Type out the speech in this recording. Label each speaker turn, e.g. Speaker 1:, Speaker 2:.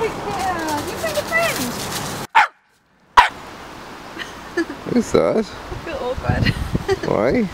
Speaker 1: yeah, you bring a friend.
Speaker 2: Who's that? I
Speaker 1: feel awkward.
Speaker 2: Why?